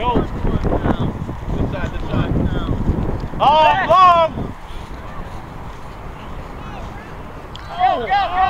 Go. This side, this side. Long, long. Go, go, go.